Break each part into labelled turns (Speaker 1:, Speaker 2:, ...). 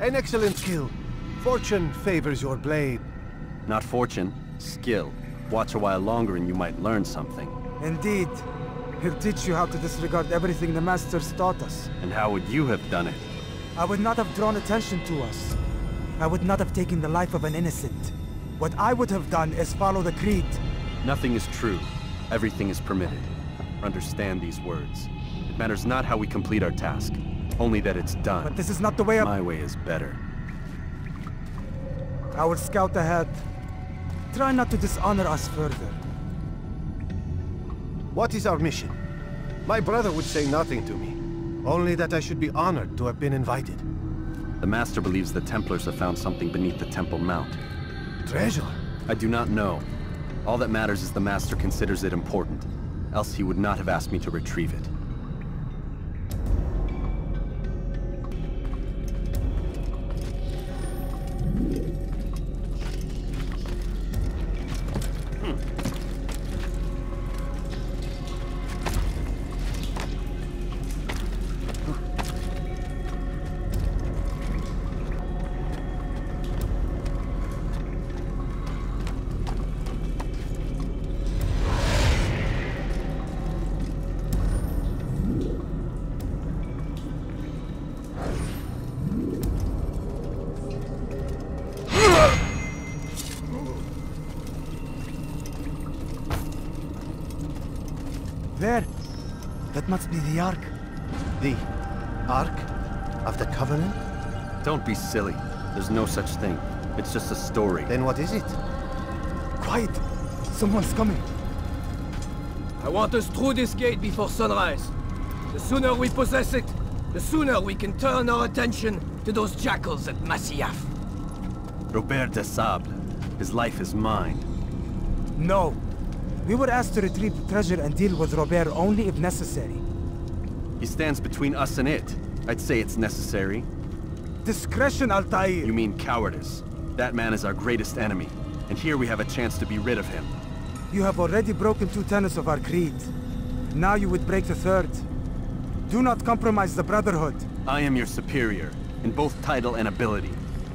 Speaker 1: An excellent skill. Fortune favors your blade.
Speaker 2: Not fortune, skill. Watch a while longer and you might learn something.
Speaker 3: Indeed. He'll teach you how to disregard everything the Masters taught us.
Speaker 2: And how would you have done it?
Speaker 3: I would not have drawn attention to us. I would not have taken the life of an innocent. What I would have done is follow the Creed.
Speaker 2: Nothing is true. Everything is permitted. Understand these words. It matters not how we complete our task, only that it's done.
Speaker 3: But this is not the way of-
Speaker 2: My way is better.
Speaker 3: I will scout ahead. Try not to dishonor us further.
Speaker 1: What is our mission? My brother would say nothing to me. Only that I should be honored to have been invited.
Speaker 2: The Master believes the Templars have found something beneath the Temple Mount.
Speaker 1: Treasure?
Speaker 2: I do not know. All that matters is the Master considers it important. Else he would not have asked me to retrieve it.
Speaker 3: Must be the Ark.
Speaker 1: The Ark of the Covenant?
Speaker 2: Don't be silly. There's no such thing. It's just a story.
Speaker 1: Then what is it?
Speaker 3: Quiet! Someone's coming.
Speaker 4: I want us through this gate before sunrise. The sooner we possess it, the sooner we can turn our attention to those jackals at Masyaf.
Speaker 2: Robert de Sable. His life is mine.
Speaker 3: No. We were asked to retrieve the treasure and deal with Robert only if necessary.
Speaker 2: He stands between us and it. I'd say it's necessary.
Speaker 3: Discretion, Altair!
Speaker 2: You mean cowardice. That man is our greatest enemy. And here we have a chance to be rid of him.
Speaker 3: You have already broken two tenets of our creed. Now you would break the third. Do not compromise the Brotherhood.
Speaker 2: I am your superior, in both title and ability.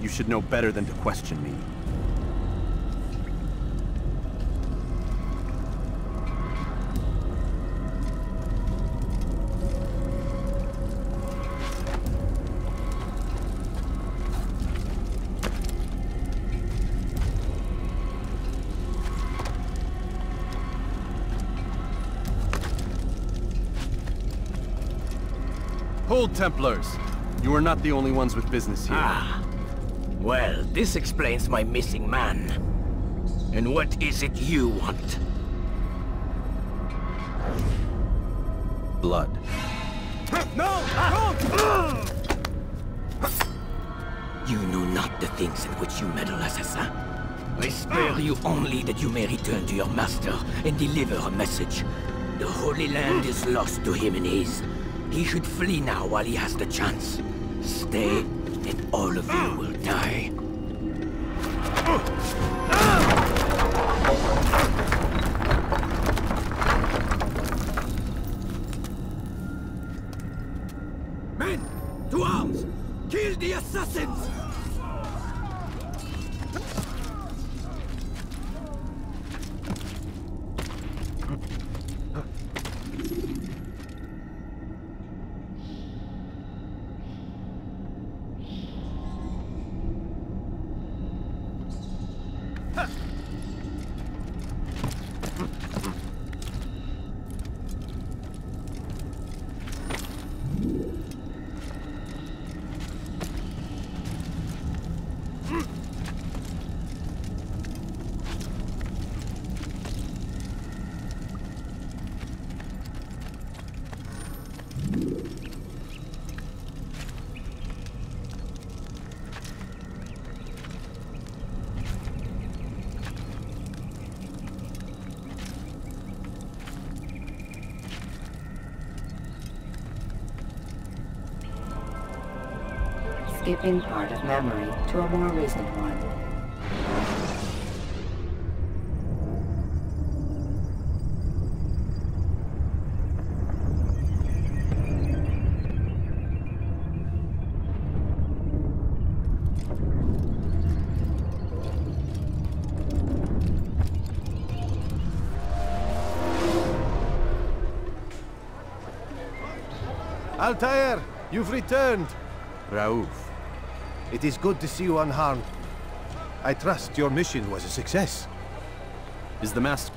Speaker 2: You should know better than to question me. Hold, Templars! You are not the only ones with business here.
Speaker 4: Ah. Well, this explains my missing man. And what is it you want?
Speaker 2: Blood. No! Don't!
Speaker 4: You know not the things in which you meddle, assassin. I spare you only that you may return to your master and deliver a message. The Holy Land is lost to him and his. He should flee now while he has the chance. Stay, and all of you will die.
Speaker 5: skipping part of memory to a more recent one.
Speaker 1: Altair, you've returned.
Speaker 2: Raouf,
Speaker 1: it is good to see you unharmed. I trust your mission was a success.
Speaker 2: Is the master...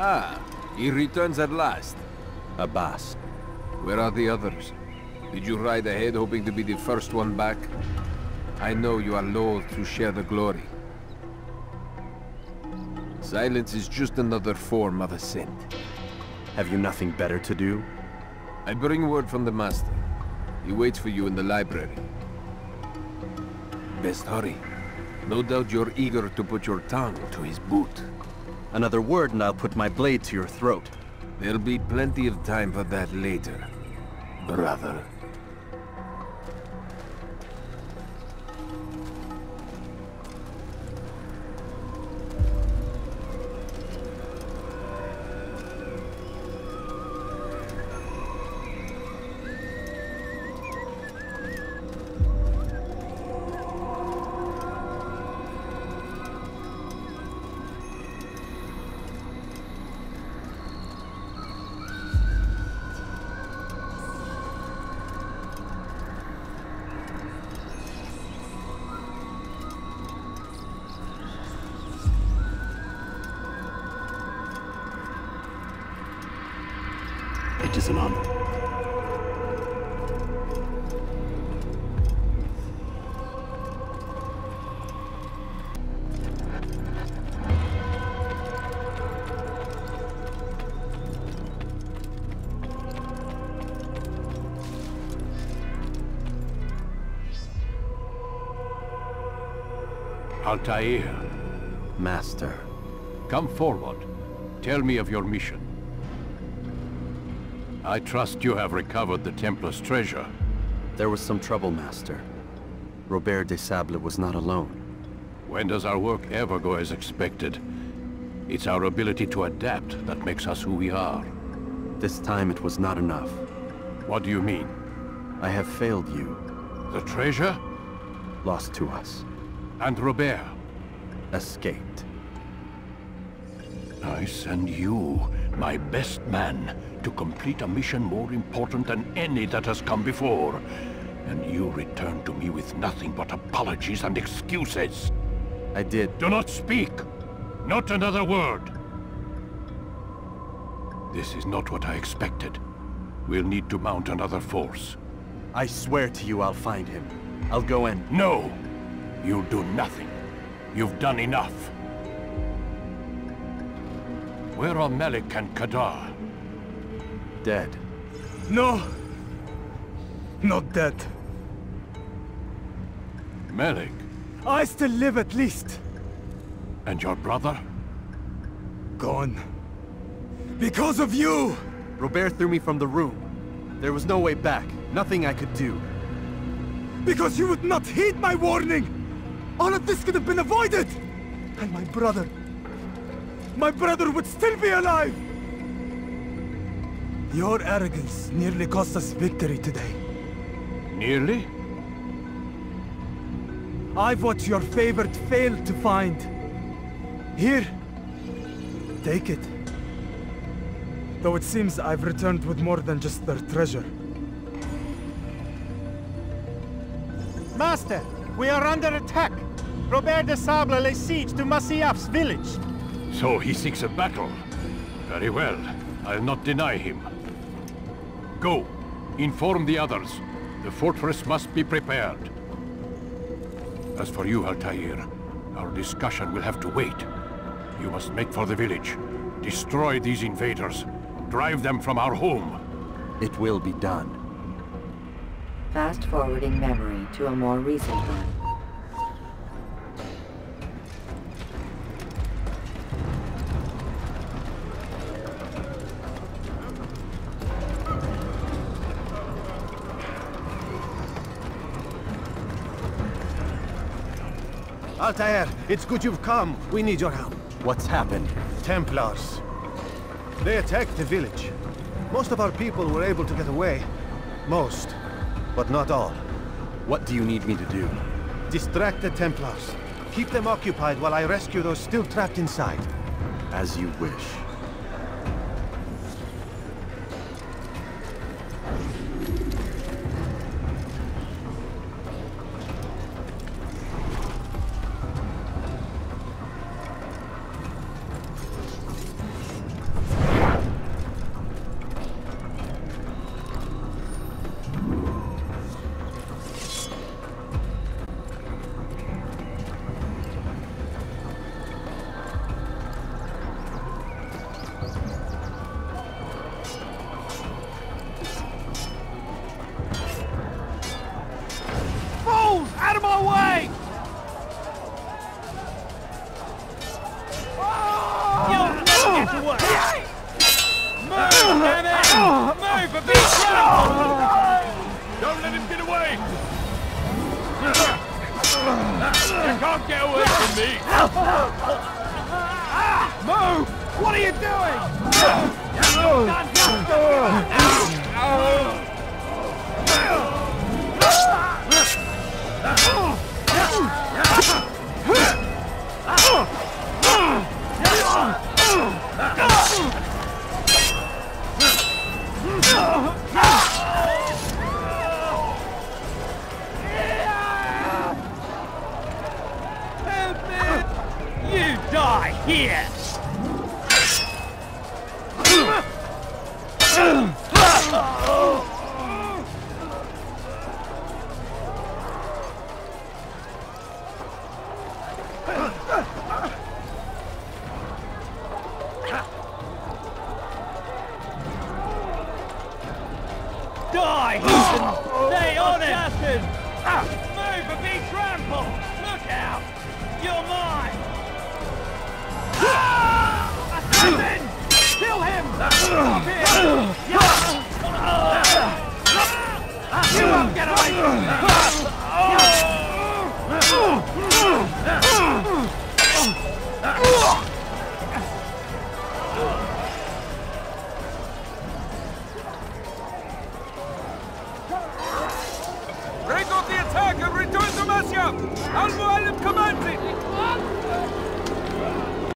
Speaker 6: Ah, he returns at last.
Speaker 2: Abbas.
Speaker 6: Where are the others? Did you ride ahead hoping to be the first one back? I know you are loath to share the glory. Silence is just another form of assent.
Speaker 2: Have you nothing better to do?
Speaker 6: I bring word from the Master. He waits for you in the library. Best hurry. No doubt you're eager to put your tongue to his boot.
Speaker 2: Another word and I'll put my blade to your throat.
Speaker 6: There'll be plenty of time for that later, brother.
Speaker 2: Is an honor.
Speaker 7: Altair,
Speaker 2: Master.
Speaker 7: come forward. Tell me of your mission. I trust you have recovered the Templar's treasure.
Speaker 2: There was some trouble, Master. Robert de Sable was not alone.
Speaker 7: When does our work ever go as expected? It's our ability to adapt that makes us who we are.
Speaker 2: This time it was not enough.
Speaker 7: What do you mean?
Speaker 2: I have failed you.
Speaker 7: The treasure?
Speaker 2: Lost to us.
Speaker 7: And Robert?
Speaker 2: Escaped.
Speaker 7: I send you, my best man, to complete a mission more important than any that has come before. And you return to me with nothing but apologies and excuses.
Speaker 2: I did.
Speaker 7: Do not speak! Not another word! This is not what I expected. We'll need to mount another force.
Speaker 2: I swear to you I'll find him. I'll go in.
Speaker 7: No! You'll do nothing. You've done enough. Where are Malik and Kadar?
Speaker 2: Dead.
Speaker 3: No! Not dead.
Speaker 7: Malik?
Speaker 3: I still live at least.
Speaker 7: And your brother?
Speaker 3: Gone. Because of you!
Speaker 2: Robert threw me from the room. There was no way back. Nothing I could do.
Speaker 3: Because you would not heed my warning! All of this could have been avoided! And my brother... My brother would still be alive! Your arrogance nearly cost us victory today.
Speaker 7: Nearly?
Speaker 3: I've what your favorite failed to find. Here. Take it. Though it seems I've returned with more than just their treasure.
Speaker 8: Master, we are under attack. Robert de Sable lays siege to Masyaf's village.
Speaker 7: So he seeks a battle. Very well. I'll not deny him. Go. Inform the others. The fortress must be prepared. As for you, Altair, our discussion will have to wait. You must make for the village. Destroy these invaders. Drive them from our home.
Speaker 2: It will be done.
Speaker 5: Fast forwarding memory to a more recent one.
Speaker 1: Altair, it's good you've come. We need your help.
Speaker 2: What's happened?
Speaker 1: Templars. They attacked the village. Most of our people were able to get away. Most, but not all.
Speaker 2: What do you need me to do?
Speaker 1: Distract the Templars. Keep them occupied while I rescue those still trapped inside.
Speaker 2: As you wish.
Speaker 7: You can't get away from me!
Speaker 8: Move! What are you doing? Get away!